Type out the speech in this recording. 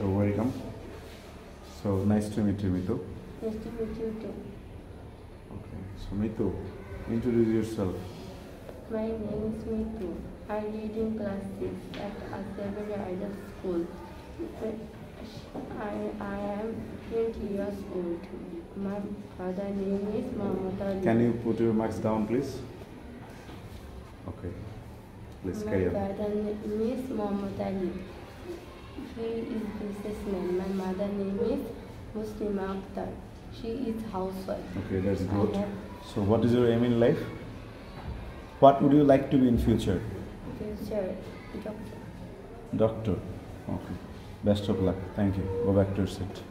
welcome. So nice to meet you, Mitu. Nice to meet you too. Okay. So Mitu, introduce yourself. My name is Mitu. I read in class 6 at Asabari Idol School. I, I am 20 years old. My father name is Mohammed Ali. Can you put your marks down, please? Okay. Please My carry on. father name is Mohammed Ali. He is businessman. My mother name is Muslima Akhtar. She is housewife. Okay, that's good. So what is your aim in life? What would you like to be in future? future doctor. Doctor. Okay. Best of luck. Thank you. Go back to your seat.